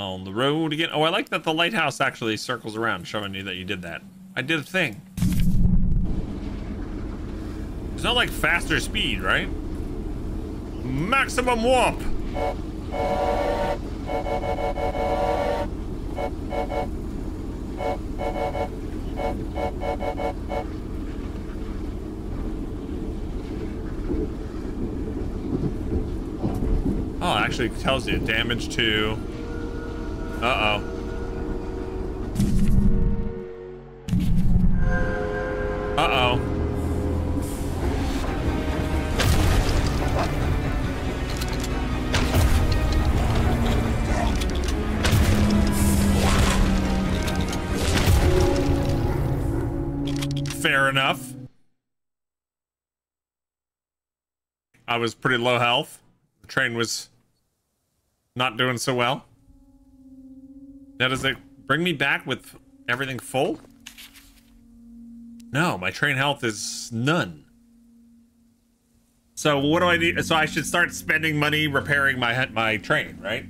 On the road again. Oh, I like that the lighthouse actually circles around, showing you that you did that. I did a thing. It's not like faster speed, right? Maximum warp! Oh, it actually tells you damage to... Uh-oh. Uh-oh. Fair enough. I was pretty low health. The train was not doing so well. Now, does it bring me back with everything full? No, my train health is none. So what do I need? So I should start spending money repairing my my train, right?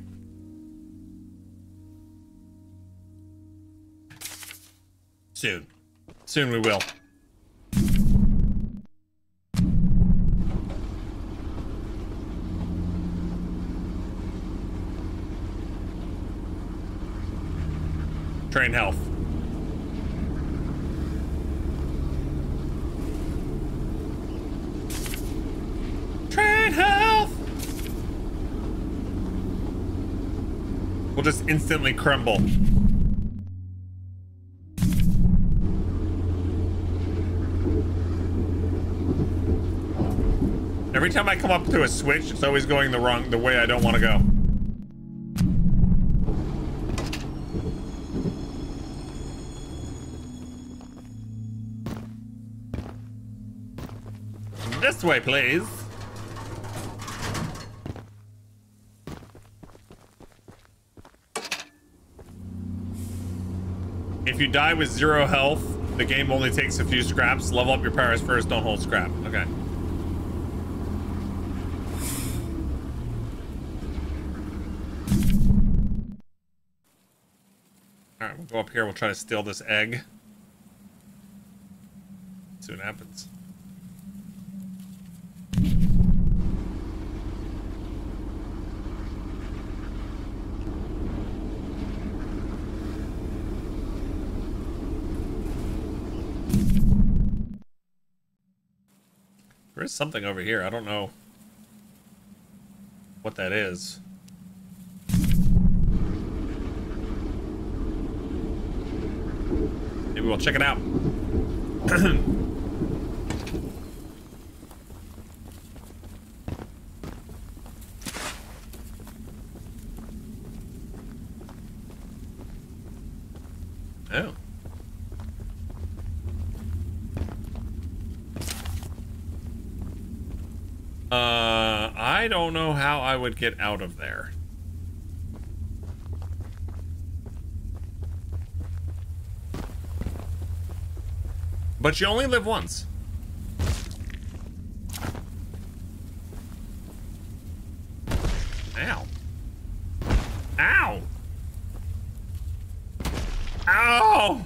Soon. Soon we will. Train health. Train health! We'll just instantly crumble. Every time I come up to a switch, it's always going the wrong, the way I don't want to go. This way, please. If you die with zero health, the game only takes a few scraps. Level up your powers first, don't hold scrap. Okay. Alright, we'll go up here. We'll try to steal this egg. See what happens. There is something over here. I don't know what that is. Maybe we'll check it out. oh. Uh, I don't know how I would get out of there. But you only live once. Ow. Ow! Ow!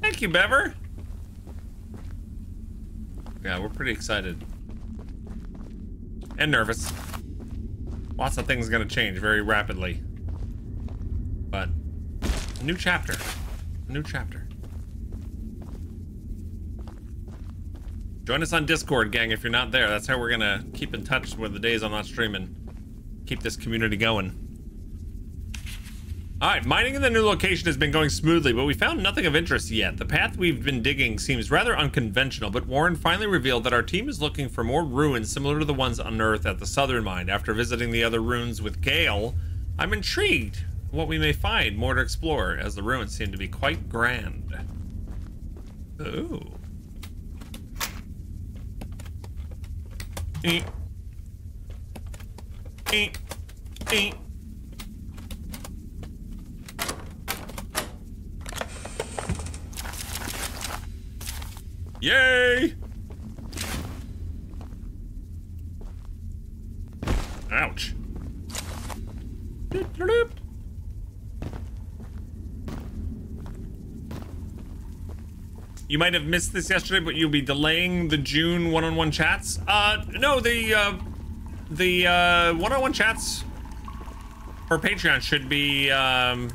Thank you, Bever. Yeah, we're pretty excited. And nervous. Lots of things gonna change very rapidly. But, new chapter. New chapter. Join us on Discord, gang, if you're not there. That's how we're gonna keep in touch with the days I'm not streaming. Keep this community going. Alright, mining in the new location has been going smoothly, but we found nothing of interest yet. The path we've been digging seems rather unconventional, but Warren finally revealed that our team is looking for more ruins similar to the ones unearthed at the southern mine. After visiting the other ruins with Gale, I'm intrigued what we may find more to explore, as the ruins seem to be quite grand. Ooh. Eat. Eat. Eat. Yay! Ouch. You might have missed this yesterday, but you'll be delaying the June one-on-one chats. Uh, no, the uh, the uh, one-on-one chats for Patreon should be um,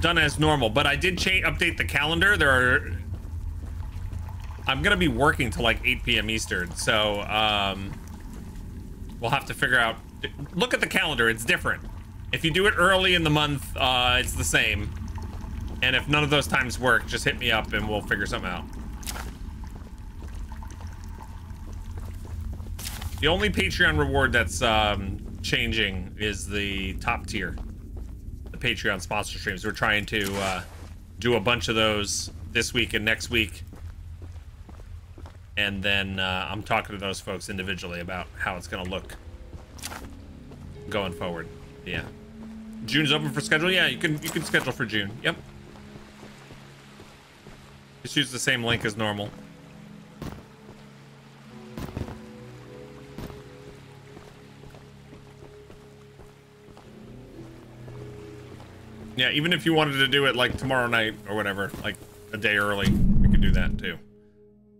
done as normal. But I did change update the calendar. There are I'm gonna be working till like 8 p.m. Eastern, so um, we'll have to figure out. Look at the calendar; it's different. If you do it early in the month, uh, it's the same. And if none of those times work, just hit me up and we'll figure something out. The only Patreon reward that's um, changing is the top tier. Patreon sponsor streams. We're trying to uh, do a bunch of those this week and next week. And then uh, I'm talking to those folks individually about how it's going to look going forward. Yeah. June's open for schedule? Yeah, you can you can schedule for June. Yep. Just use the same link as normal. Yeah, even if you wanted to do it like tomorrow night or whatever, like a day early, we could do that too.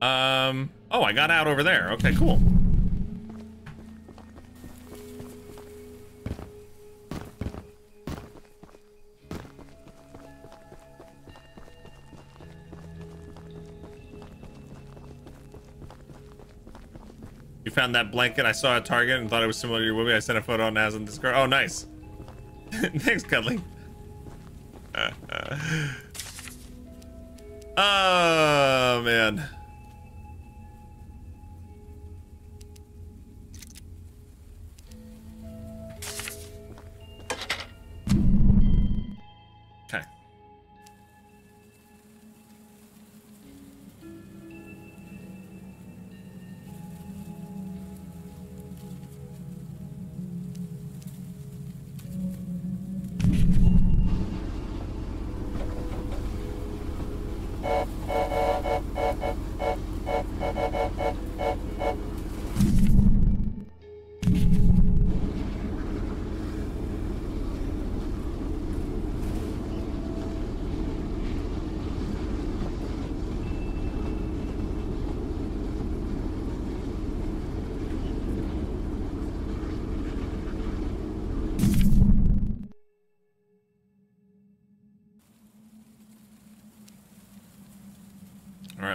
Um, oh, I got out over there. Okay, cool. You found that blanket I saw at Target and thought it was similar to your movie. I sent a photo on Naz and Discord. Oh, nice. Thanks, Cuddly. Oh, man.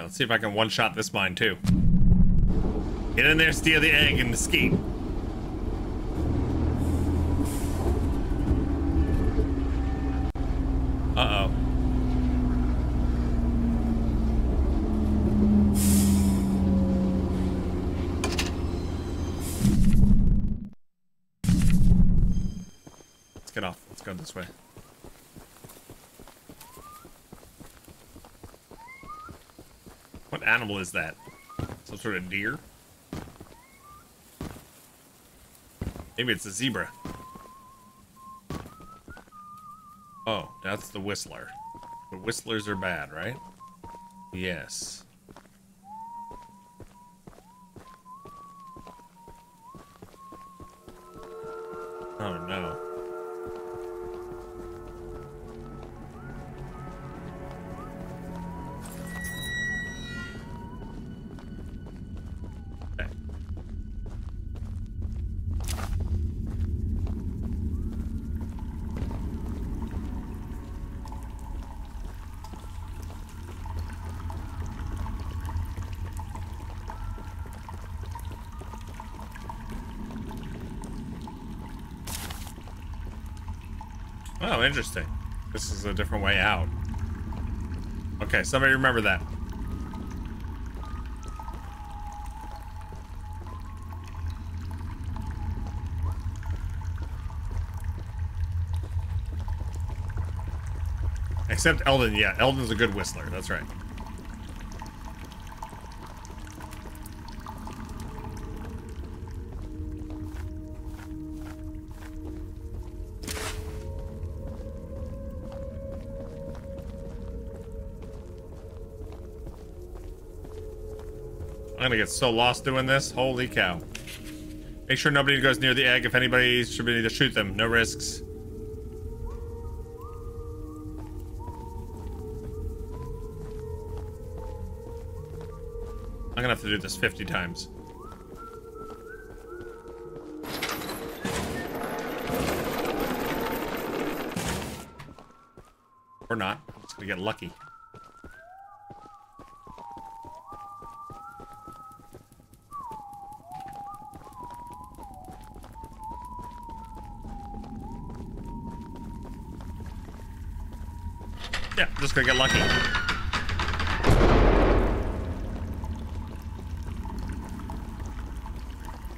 Let's see if I can one-shot this mine, too. Get in there, steal the egg, and escape. Uh-oh. Let's get off. Let's go this way. Animal is that? Some sort of deer? Maybe it's a zebra. Oh, that's the whistler. The whistlers are bad, right? Yes. Oh no. Oh, interesting. This is a different way out. Okay, somebody remember that. Except Eldon, yeah. Eldon's a good whistler, that's right. Gonna get so lost doing this. Holy cow. Make sure nobody goes near the egg. If anybody should be to shoot them. No risks. I'm gonna have to do this 50 times. Or not. I'm just gonna get lucky. Gonna get lucky.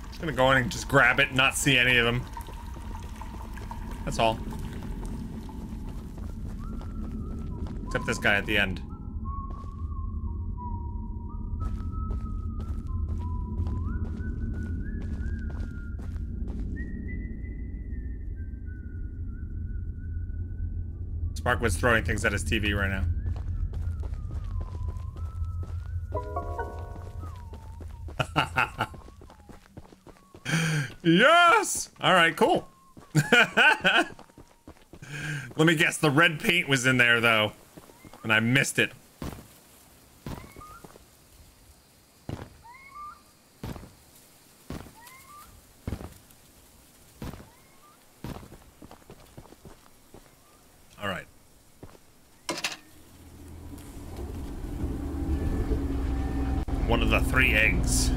Just gonna go in and just grab it, not see any of them. That's all. Except this guy at the end. Sparkwood's throwing things at his TV right now. yes! All right, cool. Let me guess, the red paint was in there, though. And I missed it. All right. One of the three eggs.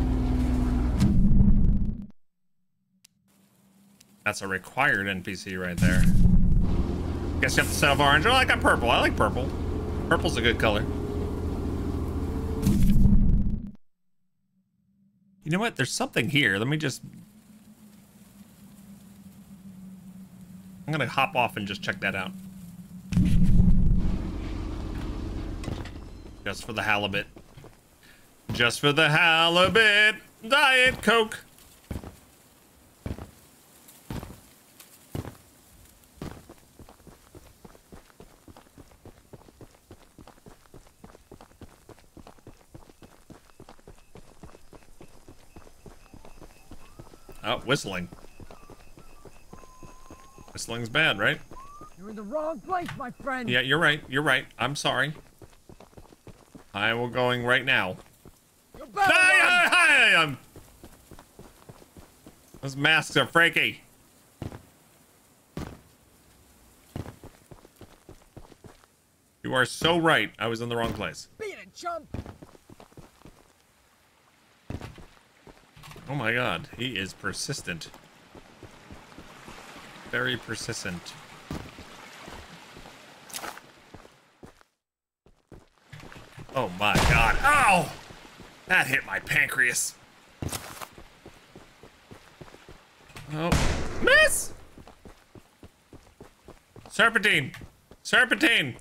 A required NPC right there. Guess you have to set up orange. Oh, I got purple. I like purple. Purple's a good color. You know what? There's something here. Let me just... I'm gonna hop off and just check that out. Just for the halibut. Just for the halibut. Diet Coke. Oh, whistling. Whistling's bad, right? You're in the wrong place, my friend. Yeah, you're right. You're right. I'm sorry. I will going right now. You better Hi, hi, hi, I'm... Um. Those masks are freaky. You are so right. I was in the wrong place. Beat it, chump. Oh my god, he is persistent. Very persistent. Oh my god. Ow! That hit my pancreas. Oh. Miss! Serpentine! Serpentine!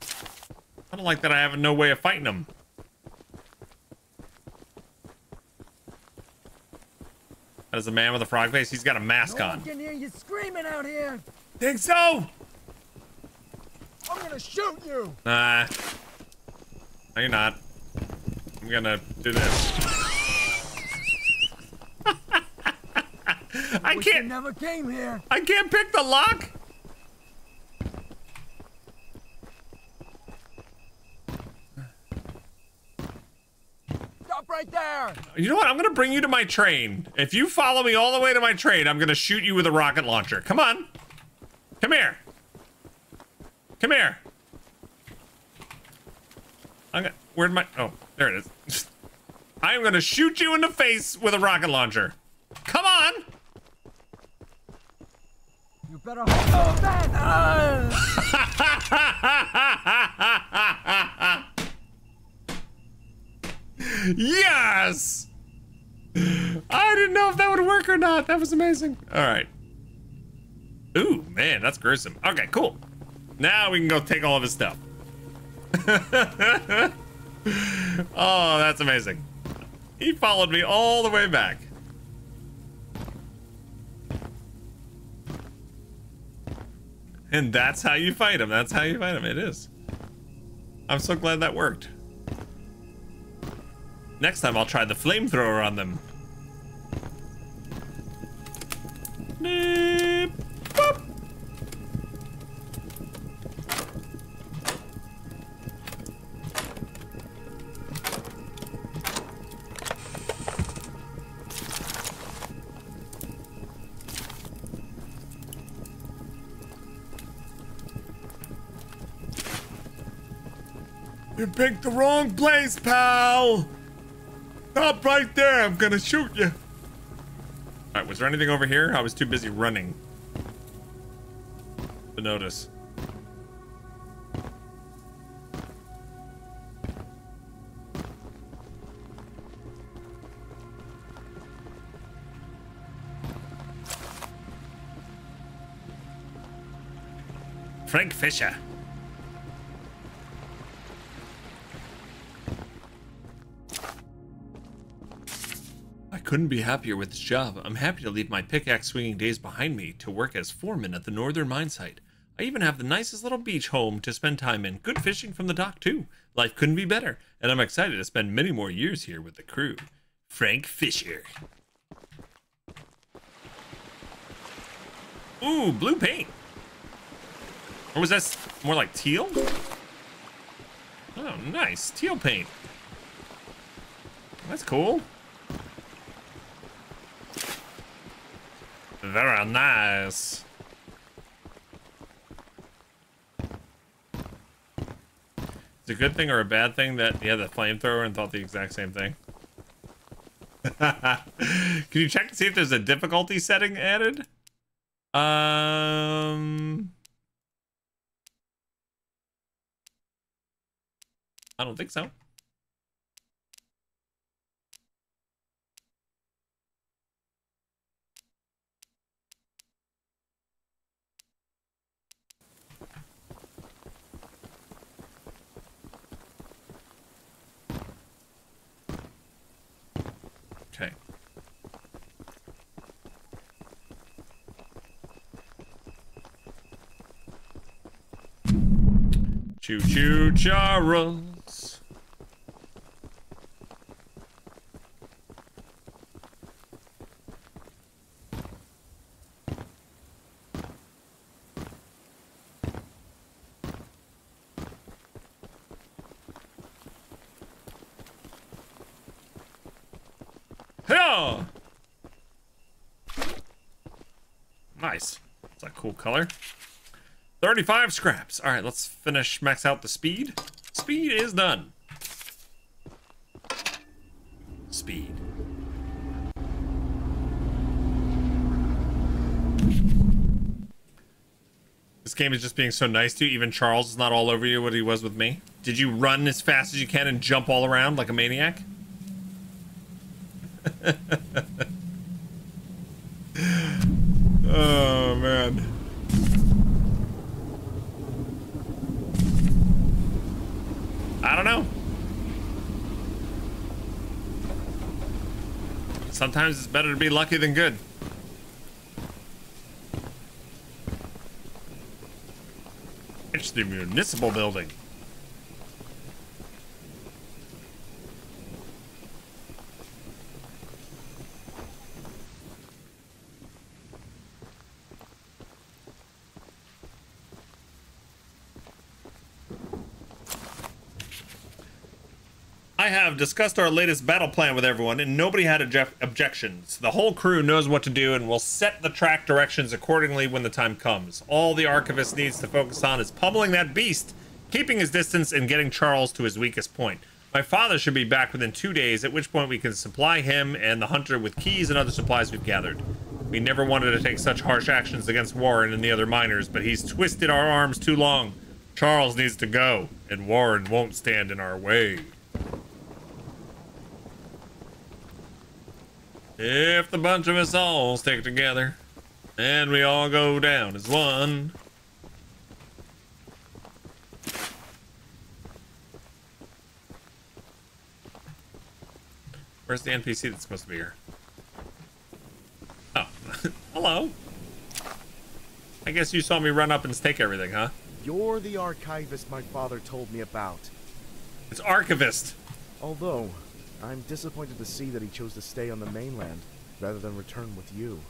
I don't like that I have no way of fighting him. Is a man with a frog face. He's got a mask No on. I can hear you screaming out here. Think so? I'm gonna shoot you. Nah. No, you're not. I'm gonna do this. I you can't. never came here. I can't pick the lock. Stop right there. You know what? I'm gonna bring you to my train. If you follow me all the way to my train, I'm gonna shoot you with a rocket launcher. Come on. Come here. Come here. I'm gonna, where'd my, oh, there it is. I am gonna shoot you in the face with a rocket launcher. Come on. You better hold on that. Ah! Yes! I didn't know if that would work or not. That was amazing. All right. Ooh, man, that's gruesome. Okay, cool. Now we can go take all of his stuff. oh, that's amazing. He followed me all the way back. And that's how you fight him. That's how you fight him. It is. I'm so glad that worked. Next time I'll try the flamethrower on them. Beep, You picked the wrong place, pal! Stop right there, I'm gonna shoot you. Alright, was there anything over here? I was too busy running to notice. Frank Fisher. Couldn't be happier with this job. I'm happy to leave my pickaxe swinging days behind me to work as foreman at the northern mine site. I even have the nicest little beach home to spend time in. Good fishing from the dock, too. Life couldn't be better, and I'm excited to spend many more years here with the crew. Frank Fisher. Ooh, blue paint. Or was that more like teal? Oh, nice. Teal paint. That's cool. Very nice. It's a good thing or a bad thing that he had the flamethrower and thought the exact same thing. Can you check to see if there's a difficulty setting added? Um, I don't think so. Okay. Choo choo Charles. Yeah. Nice. It's a cool color. 35 scraps. All right, let's finish max out the speed. Speed is done. Speed. This game is just being so nice to you. Even Charles is not all over you what he was with me. Did you run as fast as you can and jump all around like a maniac? oh, man. I don't know. Sometimes it's better to be lucky than good. It's the municipal building. Have discussed our latest battle plan with everyone, and nobody had objec- objections. The whole crew knows what to do and will set the track directions accordingly when the time comes. All the archivist needs to focus on is pummeling that beast, keeping his distance, and getting Charles to his weakest point. My father should be back within two days, at which point we can supply him and the hunter with keys and other supplies we've gathered. We never wanted to take such harsh actions against Warren and the other miners, but he's twisted our arms too long. Charles needs to go, and Warren won't stand in our way. If the bunch of us all stick together and we all go down as one. Where's the NPC that's supposed to be here? Oh, hello. I guess you saw me run up and take everything, huh? You're the archivist my father told me about. It's archivist. Although, I'm disappointed to see that he chose to stay on the mainland rather than return with you.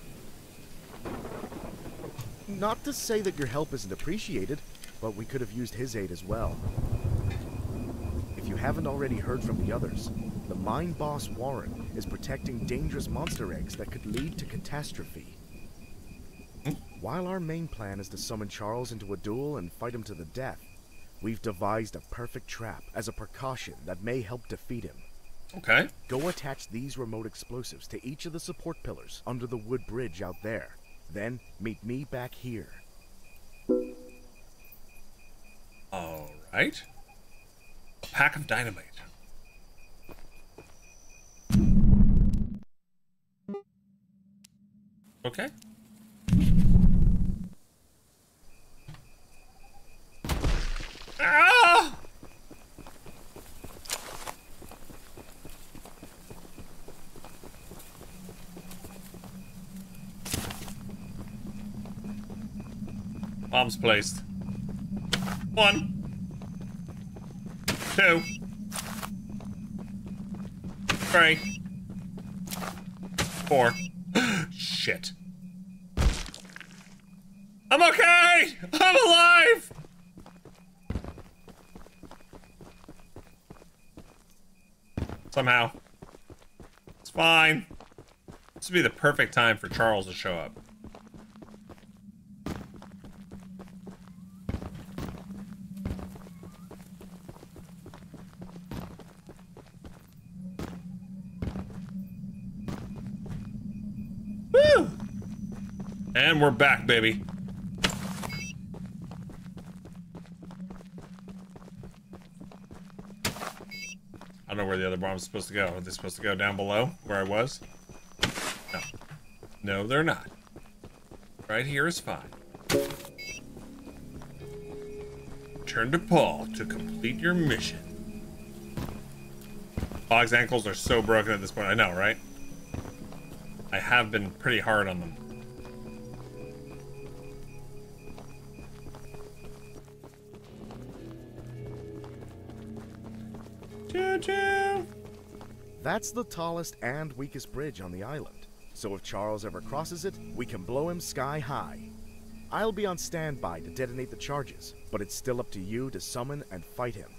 Not to say that your help isn't appreciated, but we could have used his aid as well. If you haven't already heard from the others, the mine boss Warren is protecting dangerous monster eggs that could lead to catastrophe. While our main plan is to summon Charles into a duel and fight him to the death, we've devised a perfect trap as a precaution that may help defeat him. Okay. Go attach these remote explosives to each of the support pillars under the wood bridge out there. Then meet me back here. All right. A pack of dynamite. Okay. Ah! Bombs placed. One. Two. Three. Four. Shit. I'm okay! I'm alive! Somehow. It's fine. This would be the perfect time for Charles to show up. We're back, baby. I don't know where the other bomb's supposed to go. Are they supposed to go down below where I was? No. No, they're not. Right here is fine. Turn to Paul to complete your mission. Bog's ankles are so broken at this point. I know, right? I have been pretty hard on them. Choo! That's the tallest and weakest bridge on the island. So if Charles ever crosses it, we can blow him sky high. I'll be on standby to detonate the charges, but it's still up to you to summon and fight him.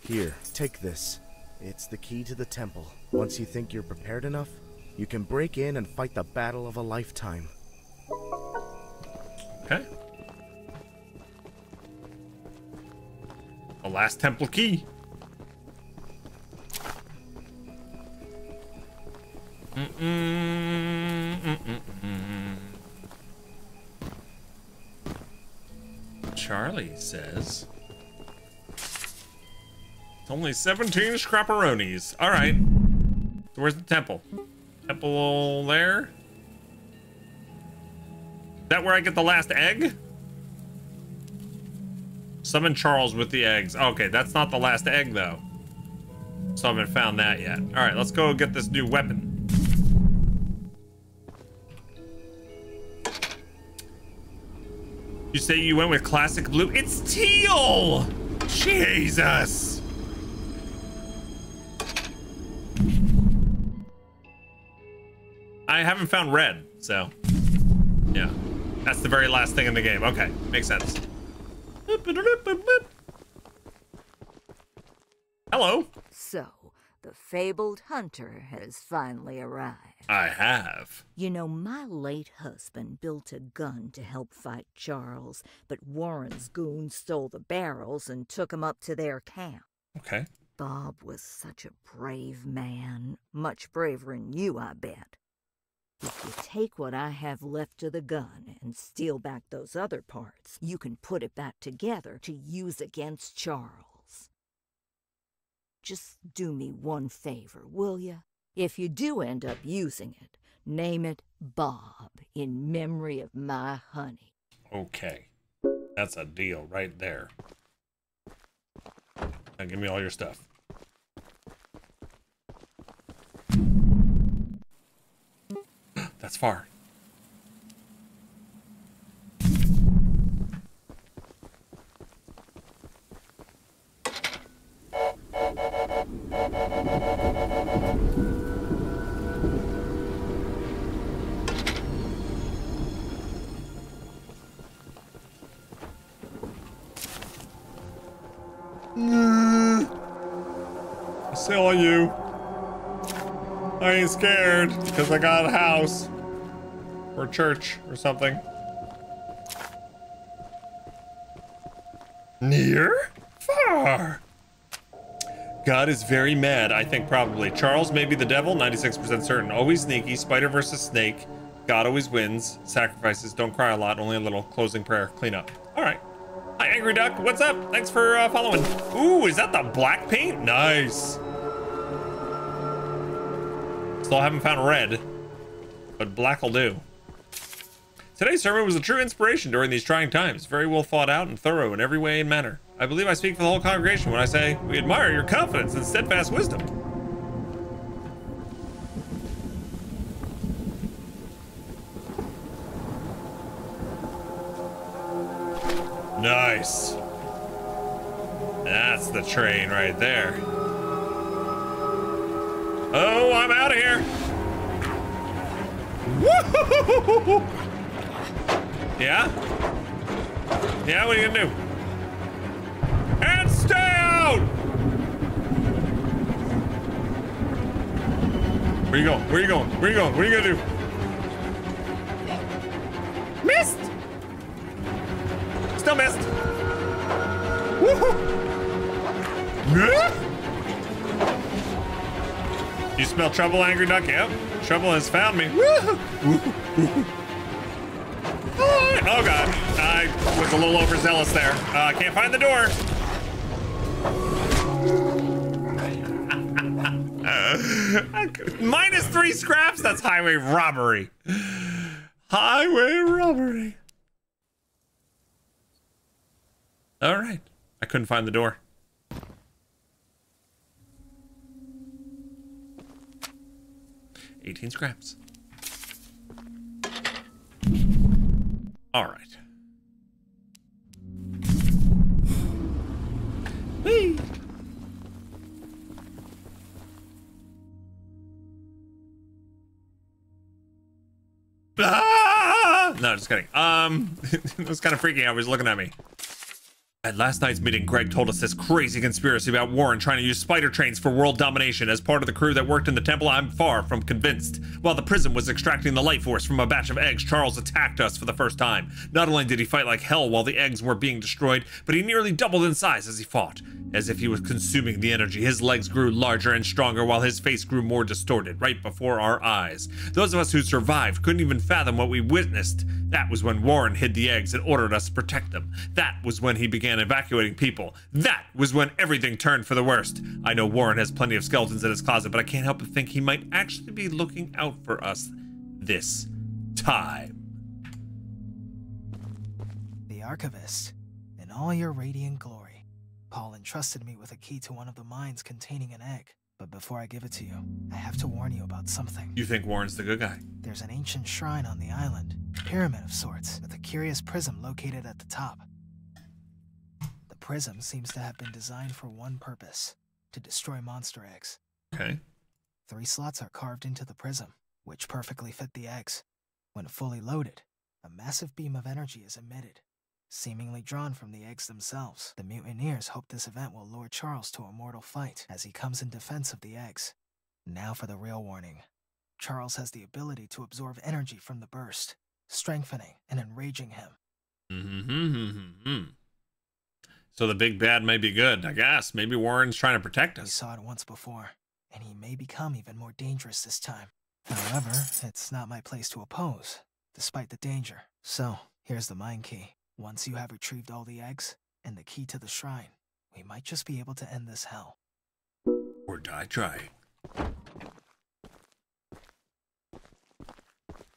Here, take this. It's the key to the temple. Once you think you're prepared enough, you can break in and fight the battle of a lifetime. Okay. The last temple key. Says. It's only 17 scrapperonis. All right. So where's the temple? Temple there? Is that where I get the last egg? Summon Charles with the eggs. Okay, that's not the last egg, though. So I haven't found that yet. All right, let's go get this new weapon. You say you went with classic blue? It's teal! Jesus! I haven't found red, so yeah. That's the very last thing in the game. Okay, makes sense. Hello. So, the fabled hunter has finally arrived. I have. You know, my late husband built a gun to help fight Charles, but Warren's goons stole the barrels and took 'em up to their camp. Okay. Bob was such a brave man. Much braver than you, I bet. If you take what I have left of the gun and steal back those other parts, you can put it back together to use against Charles. Just do me one favor, will you? If you do end up using it, name it Bob in memory of my honey. Okay. That's a deal right there. Now give me all your stuff. That's far. Still you. I ain't scared because I got a house or church or something. Near? Far? God is very mad, I think probably. Charles may be the devil, 96% certain. Always sneaky, spider versus snake. God always wins. Sacrifices, don't cry a lot, only a little. Closing prayer, clean up. All right. Hi, Angry Duck. What's up? Thanks for uh, following. Ooh, is that the black paint? Nice. Still haven't found red, but black will do. Today's sermon was a true inspiration during these trying times. Very well thought out and thorough in every way and manner. I believe I speak for the whole congregation when I say we admire your confidence and steadfast wisdom. Nice. That's the train right there. Oh, I'm out of here. Woo! Yeah? Yeah, what are you gonna do? And stay out! Where you going? Where you going? Where you going? What are you gonna do? Missed! Still missed. Woohoo! Yeah? You smell trouble, Angry Duck? Yep. Trouble has found me. Woohoo! Oh god, I was a little overzealous there. Uh, can't find the door. Minus three scraps? That's highway robbery. Highway robbery. All right. I couldn't find the door. Eighteen scraps. All right. Whee! Ah! No, just kidding. Um, it was kind of freaking out. He was looking at me. At last night's meeting, Greg told us this crazy conspiracy about Warren trying to use spider trains for world domination. As part of the crew that worked in the temple, I'm far from convinced. While the prism was extracting the life force from a batch of eggs, Charles attacked us for the first time. Not only did he fight like hell while the eggs were being destroyed, but he nearly doubled in size as he fought. As if he was consuming the energy, his legs grew larger and stronger while his face grew more distorted right before our eyes. Those of us who survived couldn't even fathom what we witnessed. That was when Warren hid the eggs and ordered us to protect them. That was when he began evacuating people. That was when everything turned for the worst. I know Warren has plenty of skeletons in his closet, but I can't help but think he might actually be looking out for us this time. The Archivist, in all your radiant glory. Paul entrusted me with a key to one of the mines containing an egg. But before I give it to you, I have to warn you about something. You think Warren's the good guy? There's an ancient shrine on the island, a pyramid of sorts, with a curious prism located at the top. The prism seems to have been designed for one purpose to destroy monster eggs. Okay. Three slots are carved into the prism, which perfectly fit the eggs. When fully loaded, a massive beam of energy is emitted, seemingly drawn from the eggs themselves. The mutineers hope this event will lure Charles to a mortal fight as he comes in defense of the eggs. Now for the real warning. Charles has the ability to absorb energy from the burst, strengthening and enraging him. Mm-hmm. So the big bad may be good, I guess. Maybe Warren's trying to protect We us. saw it once before, and he may become even more dangerous this time. However, it's not my place to oppose, despite the danger. So, here's the mine key. Once you have retrieved all the eggs and the key to the shrine, we might just be able to end this hell. Or die trying.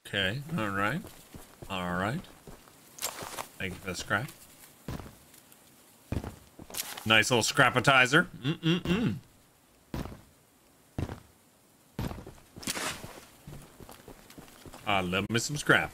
Okay, alright. Alright. Thank you for the scrap. Nice little scrapatizer. Mm-mm-mm. I love me some scrap.